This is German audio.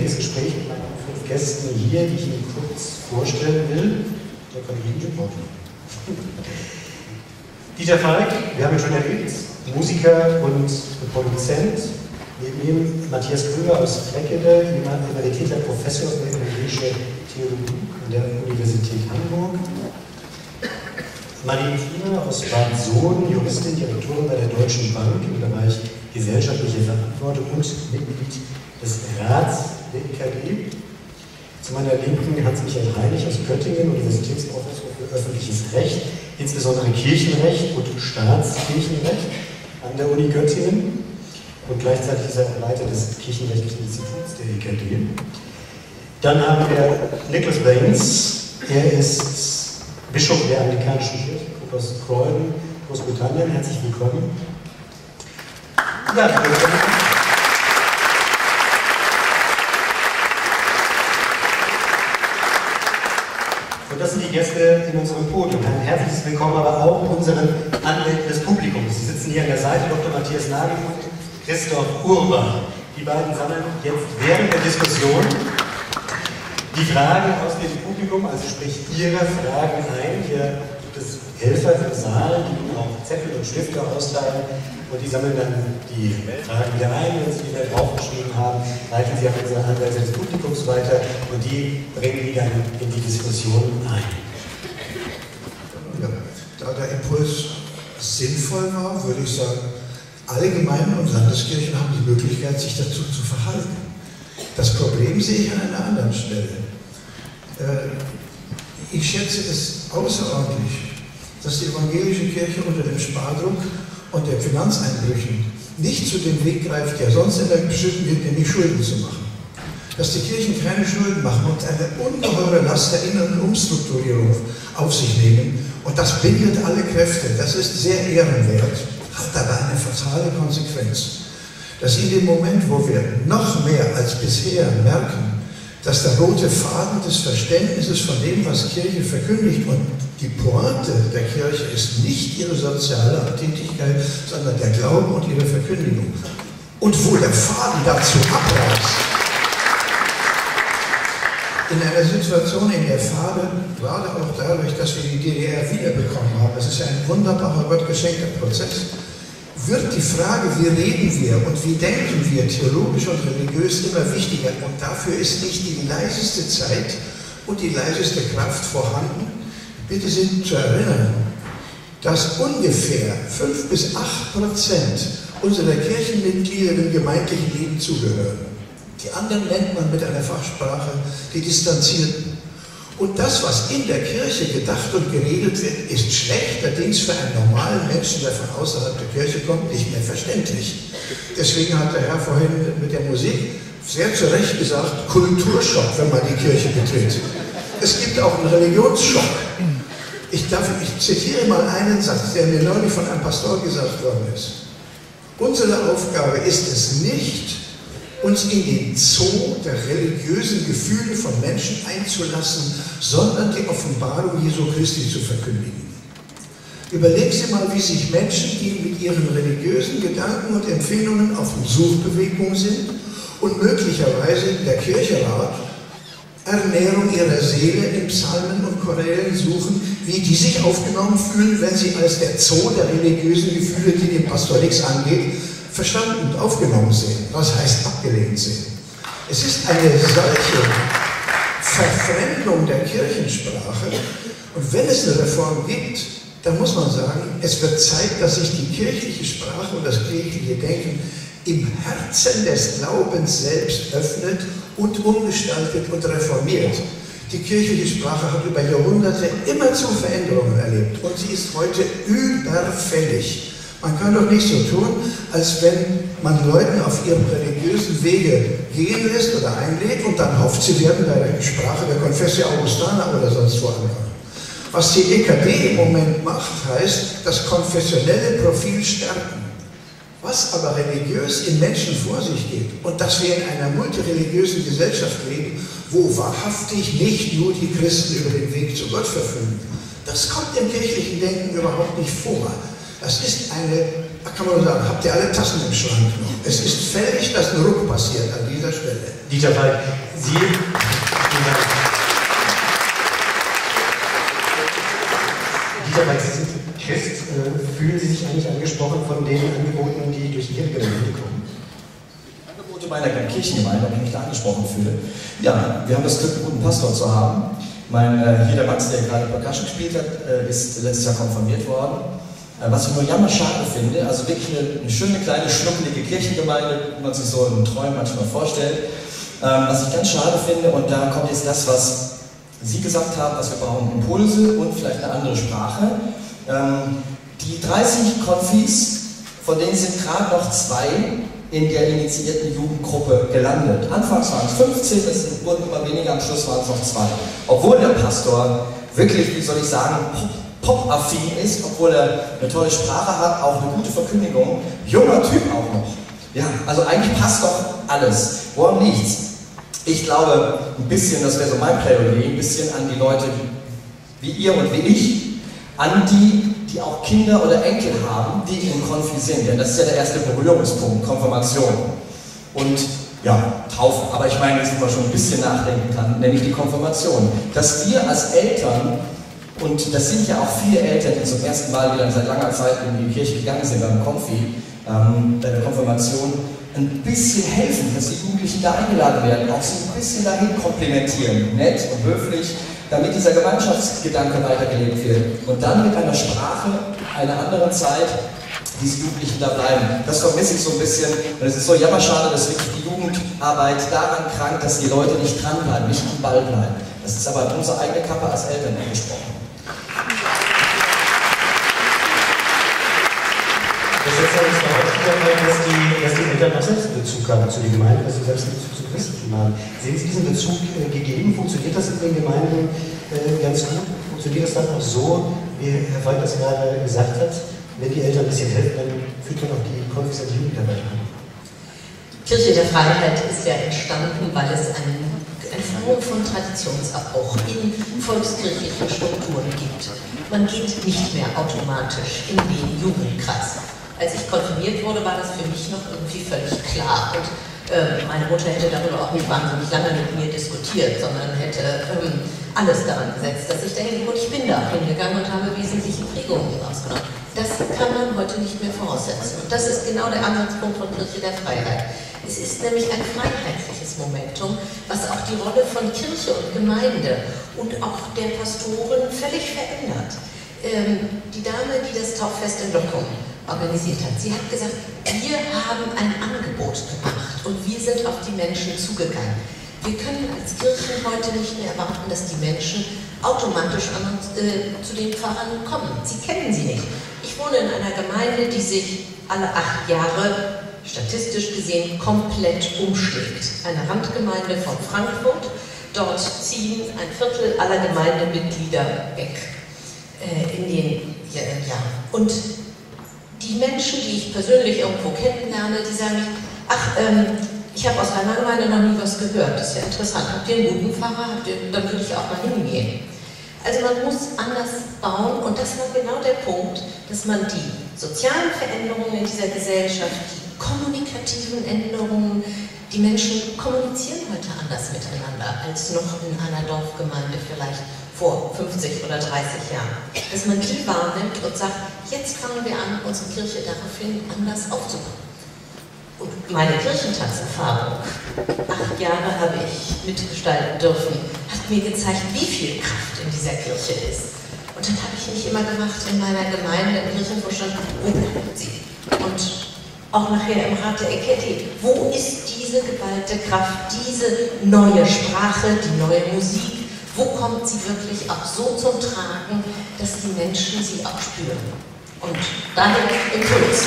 lebendiges Gespräch mit meinen fünf Gästen hier, die ich Ihnen kurz vorstellen will. Der Kollege Juport. Dieter Falk, wir haben ihn schon erlebt, Musiker und Produzent. Neben ihm Matthias Krüger aus Fleckede, emeritierter Professor für evangelische Theologie an der Universität Hamburg. Marlene Kiener aus Bad Sohn, Juristin, Direktorin bei der Deutschen Bank im Bereich gesellschaftliche Verantwortung und Mitglied des Rats der EKG. Zu meiner Linken Hans-Michael Heinig aus Göttingen, Universitätsprofessor für öffentliches Recht, insbesondere Kirchenrecht und Staatskirchenrecht an der Uni Göttingen. Und gleichzeitig ist er auch Leiter des Kirchenrechtlichen Instituts der EKD. Dann haben wir Nicholas Baines. Er ist Bischof der Anglikanischen Kirche aus Croydon, Großbritannien. Herzlich willkommen. Ja, willkommen. das sind die Gäste in unserem Podium. Ein herzliches Willkommen aber auch unseren Anwälten des Publikums. Sie sitzen hier an der Seite, Dr. Matthias Nagel und Christoph Urbach. Die beiden sammeln jetzt während der Diskussion die Fragen aus dem Publikum, also sprich Ihre Fragen ein. Hier gibt es Helfer im Saal, die Zettel und Stifte austeilen und die sammeln dann die Fragen wieder ein, wenn sie die da draufgeschrieben haben, leiten sie an unsere Anwälte des Publikums weiter und die bringen die dann in die Diskussion ein. Ja, da der Impuls sinnvoll war, würde ich sagen, alle Gemeinden und Landeskirchen haben die Möglichkeit, sich dazu zu verhalten. Das Problem sehe ich an einer anderen Stelle. Äh, ich schätze es außerordentlich, dass die evangelische Kirche unter dem Spardruck und der Finanzeinbrüchen nicht zu dem Weg greift, der sonst in der beschritten wird, nämlich Schulden zu machen. Dass die Kirchen keine Schulden machen und eine ungeheure Last der inneren Umstrukturierung auf sich nehmen, und das bindet alle Kräfte, das ist sehr ehrenwert, hat aber eine fatale Konsequenz. Dass in dem Moment, wo wir noch mehr als bisher merken, dass der rote Faden des Verständnisses von dem, was Kirche verkündigt und die Pointe der Kirche ist nicht ihre soziale Tätigkeit, sondern der Glauben und ihre Verkündigung. Und wo der Faden dazu abreißt, in einer Situation, in der Faden, gerade auch dadurch, dass wir die DDR wiederbekommen haben, das ist ja ein wunderbarer, Gott geschenkter Prozess, wird die Frage, wie reden wir und wie denken wir theologisch und religiös immer wichtiger. Und dafür ist nicht die leiseste Zeit und die leiseste Kraft vorhanden. Bitte Sie zu erinnern, dass ungefähr 5 bis 8 Prozent unserer Kirchenmitglieder dem gemeindlichen Leben zugehören. Die anderen nennt man mit einer Fachsprache die Distanzierten. Und das, was in der Kirche gedacht und geredet wird, ist schlechterdings für einen normalen Menschen, der von außerhalb der Kirche kommt, nicht mehr verständlich. Deswegen hat der Herr vorhin mit der Musik sehr zu Recht gesagt, Kulturschock, wenn man die Kirche betritt. Es gibt auch einen Religionsschock. Ich, darf, ich zitiere mal einen Satz, der mir neulich von einem Pastor gesagt worden ist. Unsere Aufgabe ist es nicht, uns in den Zoo der religiösen Gefühle von Menschen einzulassen, sondern die Offenbarung Jesu Christi zu verkündigen. Überlegen Sie mal, wie sich Menschen, die mit ihren religiösen Gedanken und Empfehlungen auf Suchbewegung sind und möglicherweise der Kirche Rat Ernährung ihrer Seele in Psalmen und Chorälen suchen, wie die sich aufgenommen fühlen, wenn sie als der Zoo der religiösen Gefühle, die dem Pastor nichts angeht, verstanden und aufgenommen sehen. Was heißt abgelehnt sehen? Es ist eine solche Verfremdung der Kirchensprache. Und wenn es eine Reform gibt, dann muss man sagen, es wird Zeit, dass sich die kirchliche Sprache und das kirchliche Denken im Herzen des Glaubens selbst öffnet und umgestaltet und reformiert. Die kirchliche Sprache hat über Jahrhunderte immer zu Veränderungen erlebt und sie ist heute überfällig. Man kann doch nicht so tun, als wenn man Leuten auf ihrem religiösen Wege gehen lässt oder einlädt und dann hofft, sie werden bei der Sprache der Confessio Augustana oder sonst wo ankommen. Was die EKD im Moment macht, heißt das konfessionelle Profil stärken. Was aber religiös in Menschen vor sich geht und dass wir in einer multireligiösen Gesellschaft leben, wo wahrhaftig nicht nur die Christen über den Weg zu Gott verfügen, das kommt im kirchlichen Denken überhaupt nicht vor. Das ist eine kann man nur sagen, habt ihr alle Tassen im Schrank noch? Es ist fällig, dass ein Ruck passiert an dieser Stelle. Dieter Falk, Sie... Dieter Falk, Sie sind Christ. Äh, fühlen Sie sich eigentlich angesprochen von den Angeboten, die durch Ihre Gemeinde kommen? Angebote meiner Kirchengemeinde, wenn ich da angesprochen fühle. Ja, wir haben das Glück, einen guten Pastor zu haben. Mein, äh, hier der Max, der gerade Percussion gespielt hat, äh, ist letztes Jahr konfirmiert worden. Äh, was ich nur jammer schade finde, also wirklich eine, eine schöne kleine schnuckelige Kirchengemeinde, wie man sich so in Träumen manchmal vorstellt. Ähm, was ich ganz schade finde, und da kommt jetzt das, was Sie gesagt haben, dass wir brauchen Impulse und vielleicht eine andere Sprache. Ähm, die 30 Konfis, von denen sind gerade noch zwei in der initiierten Jugendgruppe gelandet. Anfangs waren es 15, es wurden immer weniger, am Schluss waren es noch zwei. Obwohl der Pastor wirklich, wie soll ich sagen, pop-affin ist, obwohl er eine tolle Sprache hat, auch eine gute Verkündigung, junger Typ auch noch. Ja, also eigentlich passt doch alles. Woran liegt's? Ich glaube, ein bisschen, das wäre so mein Plädoyer, ein bisschen an die Leute wie ihr und wie ich, an die, die auch Kinder oder Enkel haben, die in Konfi sind. Denn das ist ja der erste Berührungspunkt, Konfirmation. Und ja, Taufe. Aber ich meine, dass man schon ein bisschen nachdenken kann, nämlich die Konfirmation. Dass wir als Eltern, und das sind ja auch viele Eltern, die zum ersten Mal wieder seit langer Zeit in die Kirche gegangen sind beim Konfi, ähm, bei der Konfirmation, ein bisschen helfen, dass die Jugendlichen da eingeladen werden, auch so ein bisschen dahin komplimentieren, nett und höflich, damit dieser Gemeinschaftsgedanke weitergelebt wird. Und dann mit einer Sprache einer anderen Zeit diese Jugendlichen da bleiben. Das vermisse ich so ein bisschen. Und es ist so jammerschade, dass wirklich die Jugendarbeit daran krankt, dass die Leute nicht dranbleiben, nicht am Ball bleiben. Das ist aber unsere eigene Kappe als Eltern angesprochen. Das ist ja nicht dass die, dass die Eltern auch selbst einen Bezug haben zu den Gemeinden, dass sie selbst einen Bezug zu Christen haben. Sehen Sie diesen Bezug äh, gegeben? Funktioniert das in den Gemeinden äh, ganz gut? Funktioniert das dann auch so, wie Herr Falk das gerade gesagt hat? Wenn die Eltern ein bisschen helfen, dann führt man auch die Konfis und Jugendarbeit an. Kirche der Freiheit ist ja entstanden, weil es einen, eine Form von Traditionsabbruch in volkskirchlichen Strukturen gibt. Man geht nicht mehr automatisch in den Jugendkreis als ich konfirmiert wurde, war das für mich noch irgendwie völlig klar. Und äh, meine Mutter hätte darüber auch nicht wahnsinnig lange mit mir diskutiert, sondern hätte ähm, alles daran gesetzt, dass ich dahin und ich bin da hingegangen und habe wesentliche Prägungen rausgenommen. Das kann man heute nicht mehr voraussetzen. Und das ist genau der Ansatzpunkt von Kirche der Freiheit. Es ist nämlich ein freiheitliches Momentum, was auch die Rolle von Kirche und Gemeinde und auch der Pastoren völlig verändert. Ähm, die Dame, die das Tauffest in Lockung organisiert hat. Sie hat gesagt, wir haben ein Angebot gemacht und wir sind auf die Menschen zugegangen. Wir können als Kirchen heute nicht mehr erwarten, dass die Menschen automatisch uns, äh, zu den Pfarrern kommen. Sie kennen sie nicht. Ich wohne in einer Gemeinde, die sich alle acht Jahre statistisch gesehen komplett umschlägt. Eine Randgemeinde von Frankfurt. Dort ziehen ein Viertel aller Gemeindemitglieder weg äh, in den Jahren. Und die Menschen, die ich persönlich irgendwo kennenlerne, die sagen, ach, ähm, ich habe aus einer Gemeinde noch nie was gehört, das ist ja interessant. Habt ihr einen guten Pfarrer? Ihr, dann würde ich auch mal hingehen. Also man muss anders bauen und das war genau der Punkt, dass man die sozialen Veränderungen in dieser Gesellschaft, die kommunikativen Änderungen, die Menschen kommunizieren heute anders miteinander als noch in einer Dorfgemeinde vielleicht vor 50 oder 30 Jahren. Dass man die wahrnimmt und sagt, jetzt fangen wir an, unsere Kirche daraufhin anders aufzubauen. Und meine Kirchentanzerfahrung, acht Jahre habe ich mitgestalten dürfen, hat mir gezeigt, wie viel Kraft in dieser Kirche ist. Und dann habe ich mich immer gemacht in meiner Gemeinde, im Kirchenvorstand, wo bleibt sie? Und auch nachher im Rat der Eketi, wo ist diese geballte Kraft, diese neue Sprache, die neue Musik, wo kommt sie wirklich auch so zum Tragen, dass die Menschen sie auch spüren. Und daher Impuls.